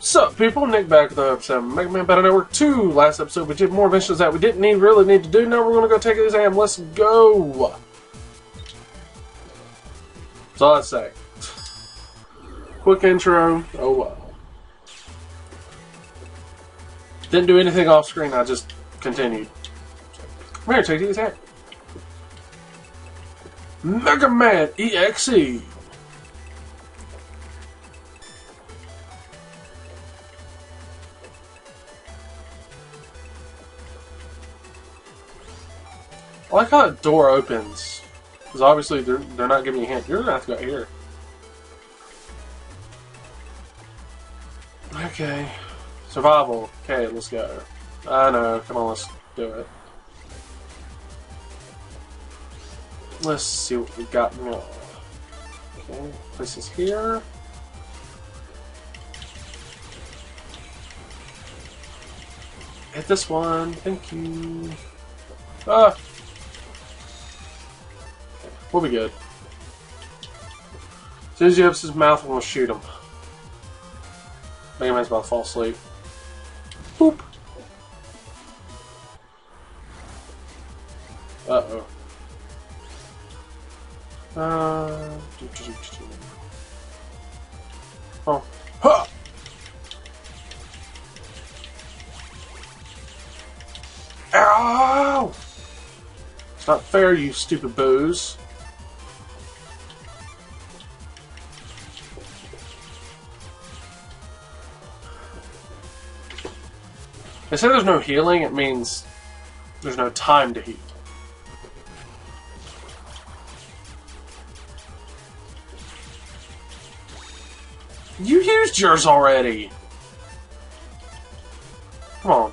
Sup, people? Nick back with the episode of Mega Man Battle Network 2. Last episode, we did more missions that we didn't need, really need to do. Now we're going to go take the exam. Let's go. That's all I say. Quick intro. Oh well. Didn't do anything off screen. I just continued. Come here, take the exam. Mega Man EXE. I like how that door opens. Because obviously they're, they're not giving you a hint. You're going to have to go here. Okay. Survival. Okay, let's go. I know. Come on, let's do it. Let's see what we got now. Okay, places here. Hit this one. Thank you. Ah! We'll be good. As soon as he opens his mouth, we'll shoot him. Mega Man's about to fall asleep. Boop. Uh oh. Uh. Oh. Ha! Ow! It's not fair, you stupid booze. They say there's no healing, it means there's no time to heal. You used yours already! Come on.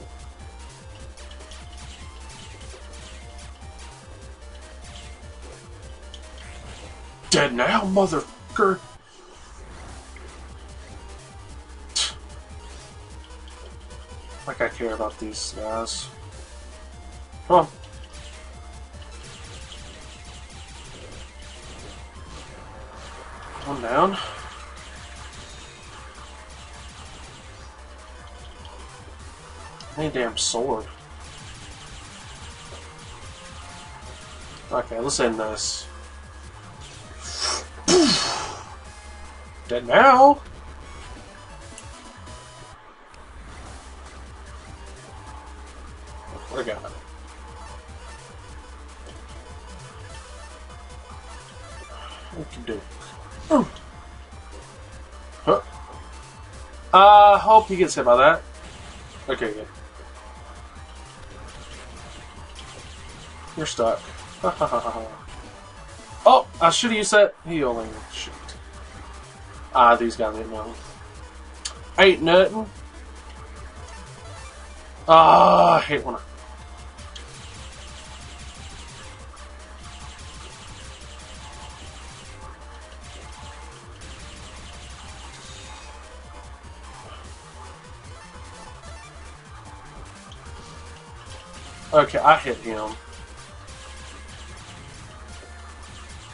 Dead now, motherfucker! Like I care about these guys. Come on. Calm down. Any damn sword. Okay, let's end this. Dead now? Hope he gets hit by that. Okay, good. You're stuck. oh, I should have used that healing. Ah, these guys ain't nothing. Ain't nothing. Ah, I hate when I... Okay, I hit him.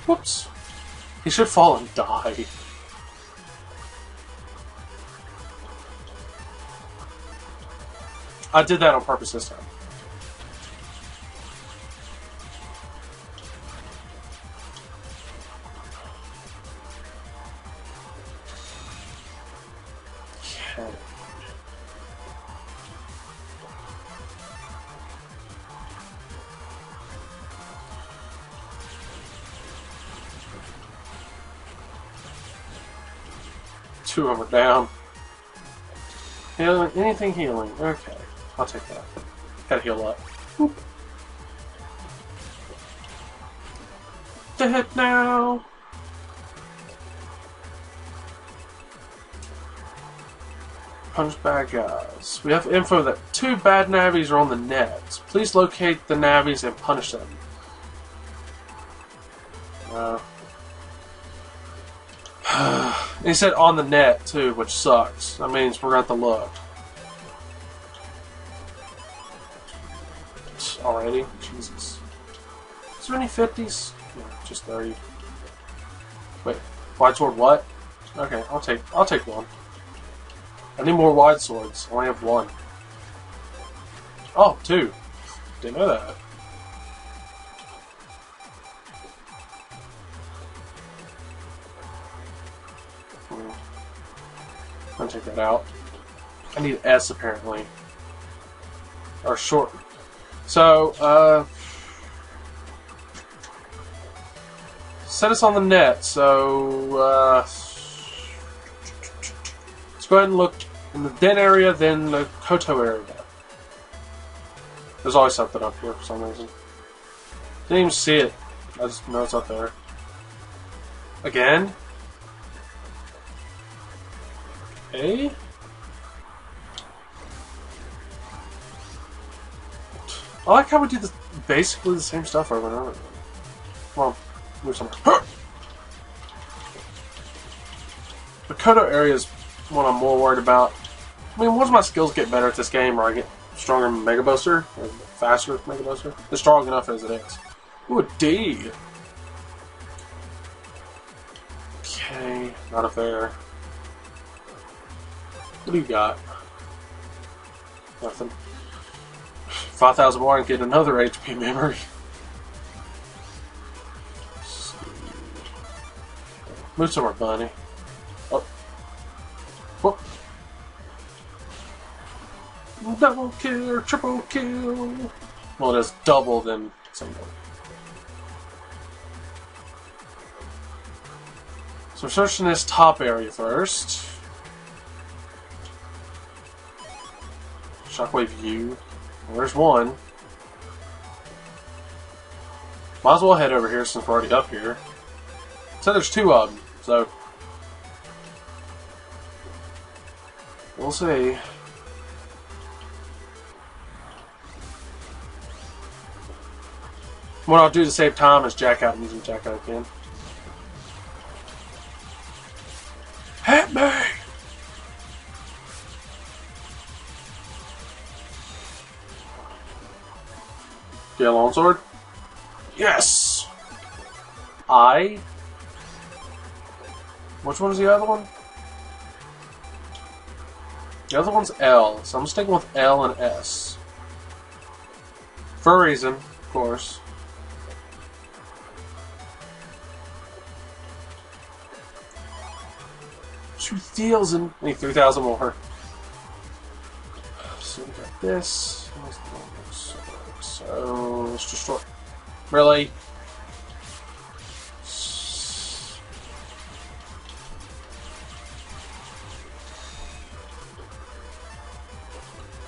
Whoops. He should fall and die. I did that on purpose this time. Down. Healing, anything healing. Okay, I'll take that. Gotta heal up. Whoop. Dead now. Punch bad guys. We have info that two bad Navis are on the net. Please locate the Navis and punish them. Uh, he said on the net too, which sucks. That means we're to have to look. Already? Jesus. Is there any 50s? No, just 30. Wait, wide sword what? Okay, I'll take I'll take one. I need more wide swords. I only have one. Oh, two. Didn't know that. I'm gonna take that out. I need S apparently. Or short. So, uh. Set us on the net, so, uh. Let's go ahead and look in the den area, then the Koto area. There's always something up here for some reason. Didn't even see it. I just know it's up there. Again? Okay. I like how we do the, basically the same stuff over and over. Well, move somewhere. The Koto area is what I'm more worried about. I mean, once my skills get better at this game, or I get stronger Mega Buster, or faster Mega Buster, they're strong enough as it is. Ooh, D! Okay, not a fair. What do you got? Nothing. 5,000 more and get another HP memory. Move somewhere, bunny. Oh. Whoop. Double kill triple kill. Well, it is double single. So we're searching this top area first. Shockwave U. There's one. Might as well head over here since we're already up here. So there's two of them, so... We'll see. What I'll do to save time is jack out and use them jack out again. Hit me! Get a long? Yes! I. Which one is the other one? The other one's L, so I'm sticking with L and S. For a reason, of course. Two thousand. I need 3,000 more. So we got this. So let's destroy. Really?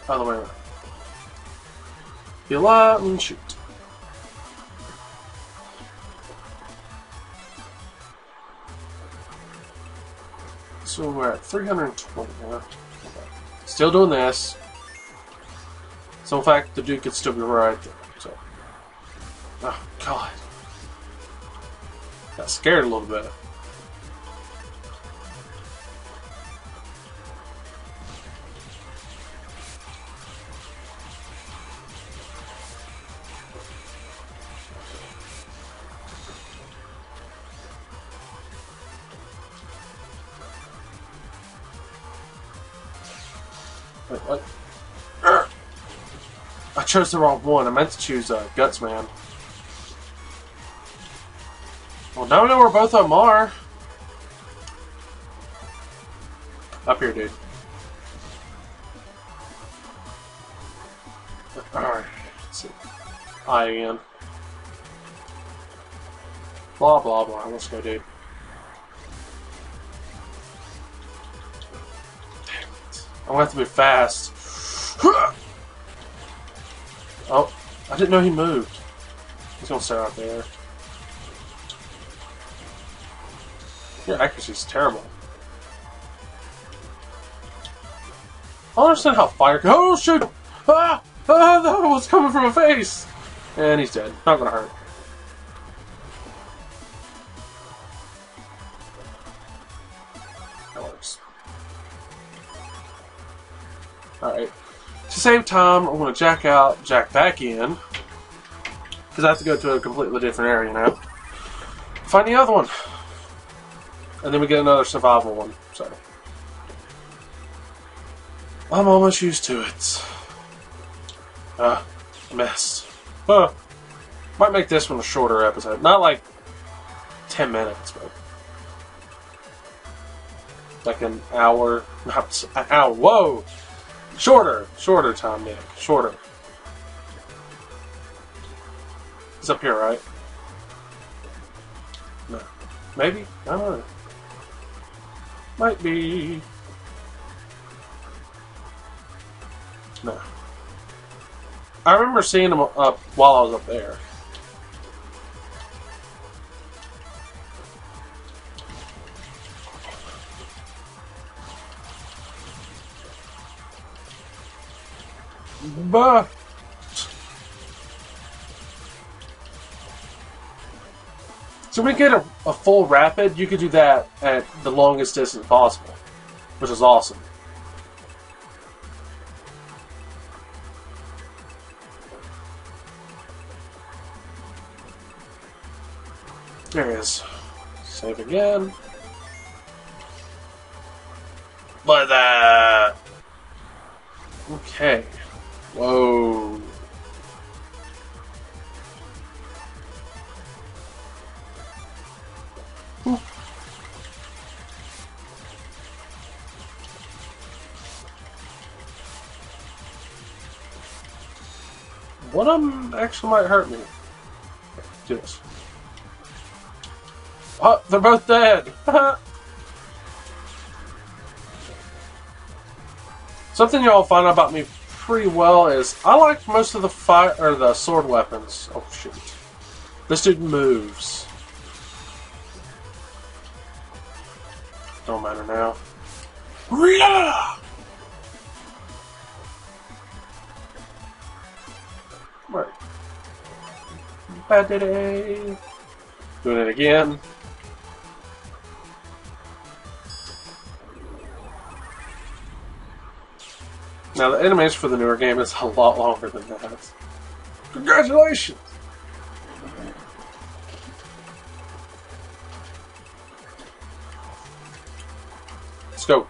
The way, heal up and shoot. So we're at 320 now. Still doing this. So in fact, the dude could still be right there. Oh god, got scared a little bit. Wait, what? I chose the wrong one. I meant to choose uh, Guts Man. Well, don't know where both of them are. Up here, dude. Alright, let's see. I am. Blah, blah, blah. Let's go, dude. Damn it. I'm gonna have to be fast. Oh, I didn't know he moved. He's gonna stay out there. Your accuracy's terrible. I don't understand how fire. Oh shoot! Ah! Ah! That was coming from a face. And he's dead. Not gonna hurt. That works. All right. To save time, I'm to jack out, jack back in, because I have to go to a completely different area now. Find the other one. And then we get another survival one, so. I'm almost used to it. Ah, mess. Huh. Might make this one a shorter episode. Not like 10 minutes, but like an hour. Not an hour. Whoa! Shorter. Shorter time, Nick. Shorter. It's up here, right? No. Maybe? I don't know. Might be. No. I remember seeing them up while I was up there. Bah. So we get a, a full rapid, you could do that at the longest distance possible, which is awesome. There he is. Save again. Like that. Okay. Whoa. One of them actually might hurt me. This. Oh, uh, they're both dead. Something y'all find out about me pretty well is I like most of the fire or the sword weapons. Oh shoot! This dude moves. Don't matter now. Rita! Bad day. Doing it again. Now, the animation for the newer game is a lot longer than that. Congratulations! Let's go.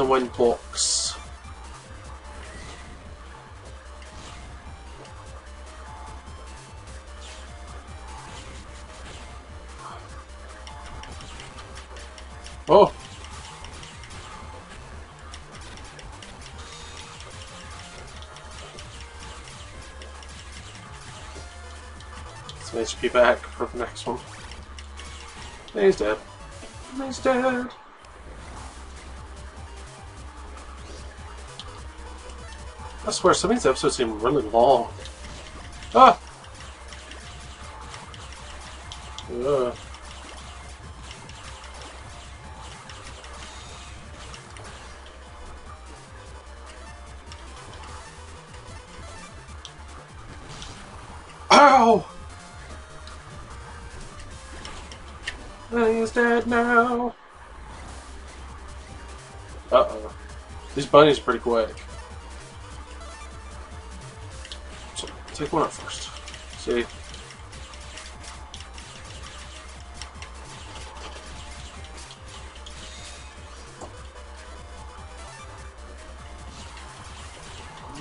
The wind box. Oh! Some HP back for the next one. He's dead. He's dead. I swear, some of these episodes seem really long. Ah! Ugh. Ow! He's dead now. Uh oh. These bunnies are pretty quick. Take one out first. See?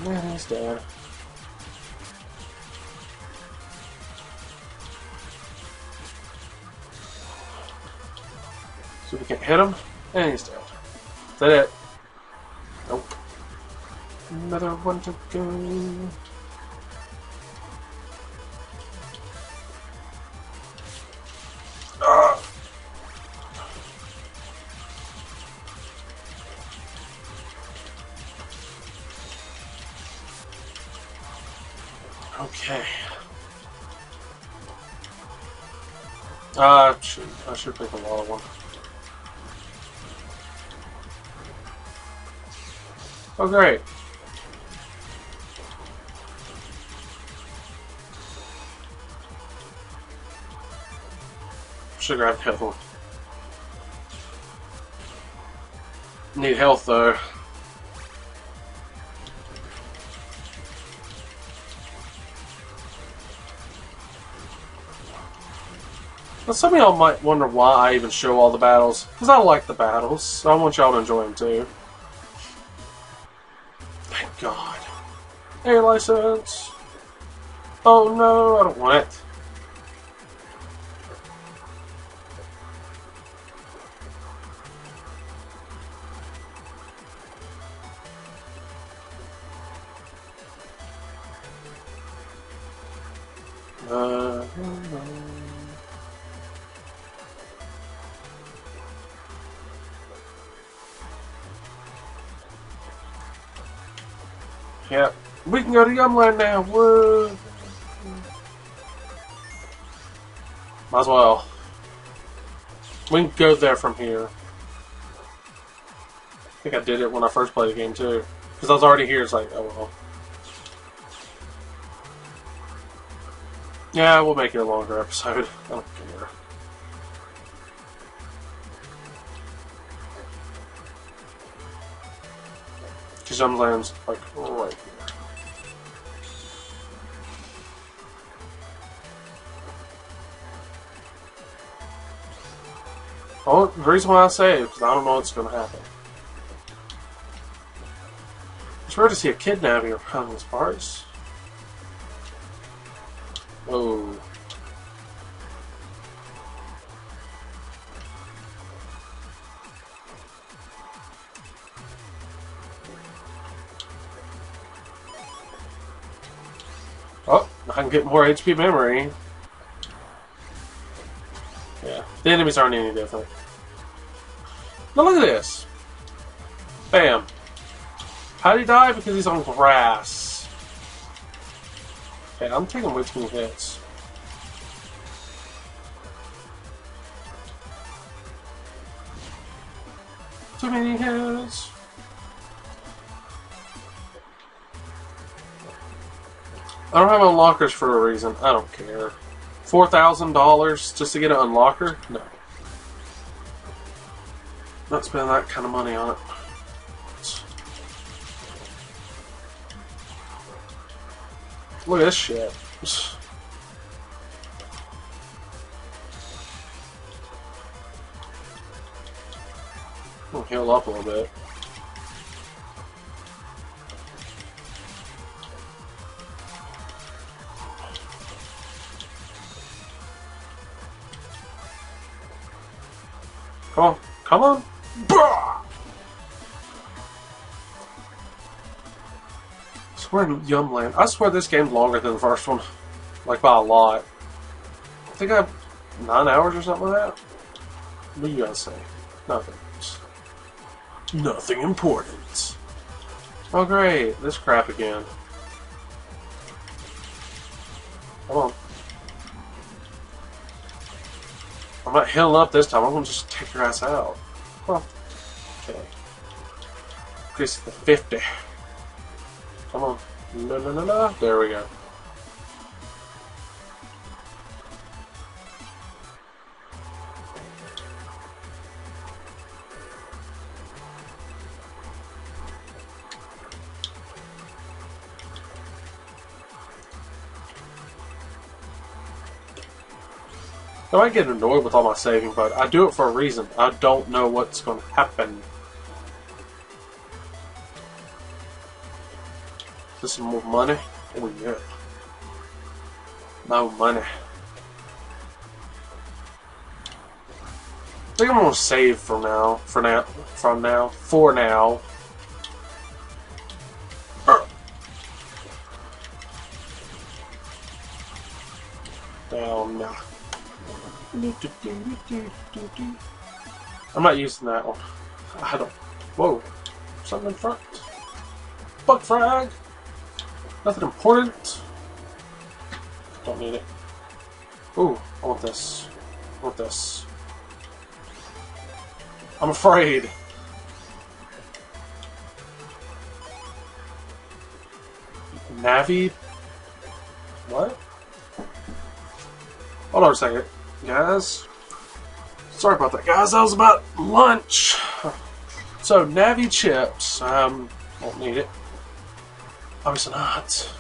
Man, he's dead. So we can't hit him, and he's dead. Is that it? Nope. Another one to go. I should pick a lot of one. Oh, great. Should grab Kettle. Need health though. Now, some of y'all might wonder why I even show all the battles. Because I like the battles, so I want y'all to enjoy them too. Thank God. Air license. Oh no, I don't want it. Yeah, we can go to Yumland now. Whoa. Might as well. We can go there from here. I think I did it when I first played the game too. Because I was already here, it's like, oh well. Yeah, we'll make it a longer episode. Like right here. Well, the reason why I say it is I don't know what's going to happen. It's rare to see a kidnapping around these parts. Oh. Oh, I can get more HP memory. Yeah, the enemies aren't any different. Now look at this. Bam. How did he die? Because he's on grass. Okay, I'm taking way too many hits. Too many hits. I don't have unlockers for a reason. I don't care. Four thousand dollars just to get an unlocker? No. Not spending that kind of money on it. Look at this shit. I'll hmm, heal up a little bit. Oh, come on. Come on. Swear Yumland. I swear this game's longer than the first one. Like by a lot. I think I have nine hours or something like that. What do you guys say? Nothing. Nothing important. Oh great, this crap again. Come on. I'm not healing up this time, I'm gonna just take your ass out. Well, okay. Increase it to 50. Come on. No, no, no, no. There we go. I might get annoyed with all my saving, but I do it for a reason. I don't know what's going to happen. Is this more money? Oh yeah. No money. I think I'm gonna save for now. For now. From now. For now. I'm not using that one. I don't. Whoa. Something in front. Bug frag! Nothing important. Don't need it. Ooh, I want this. I want this. I'm afraid. Navi? What? Hold on a second. Guys, Sorry about that, guys. That was about lunch. So, Navi chips. Um, won't need it. Obviously not.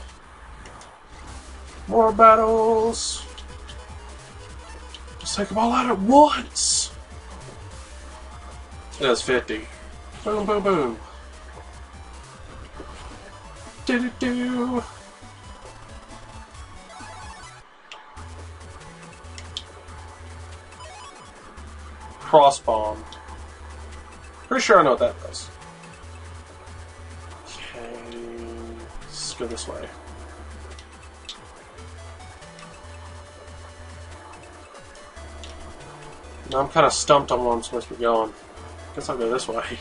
More battles. Let's take them all out at once. Does 50. Boom, boom, boom. Do do do. Cross bomb. Pretty sure I know what that does. Okay, let's go this way. Now I'm kind of stumped on where I'm supposed to be going. Guess I'll go this way.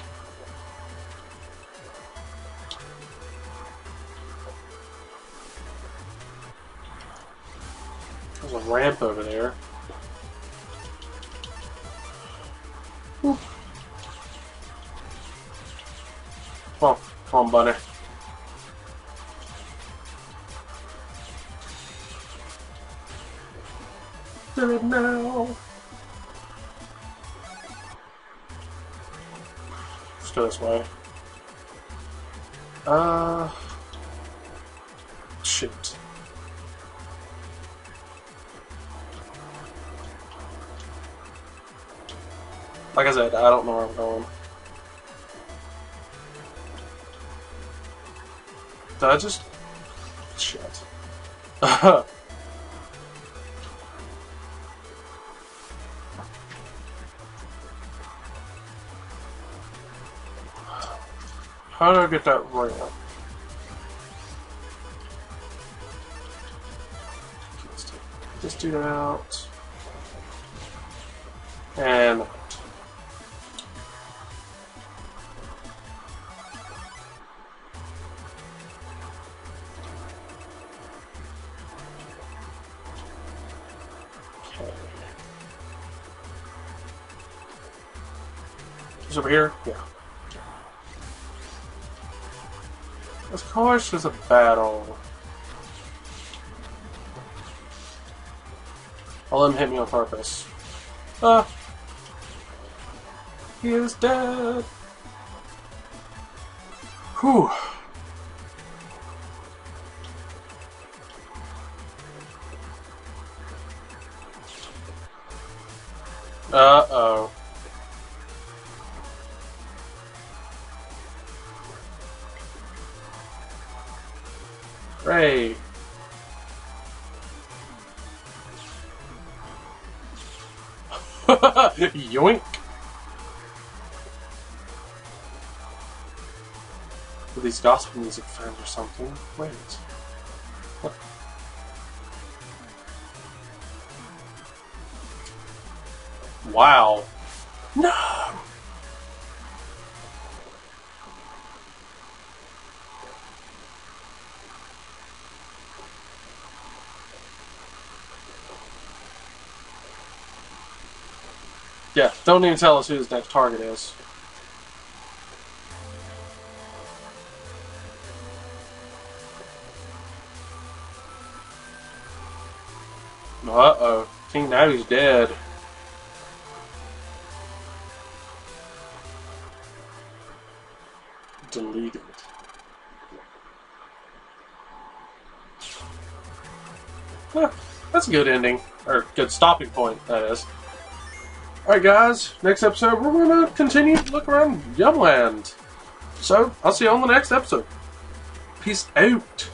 It now. Let's go this way. Uh, shit. Like I said, I don't know where I'm going. Did I just... How do I get that ramp? Let's this dude out. And. Over here? Yeah. Course there's a battle. I'll let him hit me on purpose. Ah! He is dead! Whew. Uh-oh. Yoink. Are these gospel music fans or something? Wait. What? Wow. Yeah, don't even tell us who his next target is. Uh-oh. King Navi's dead. Deleted. Yeah, that's a good ending. Or good stopping point, that is. Alright guys, next episode we're going to continue to look around Yumland. So, I'll see you on the next episode. Peace out.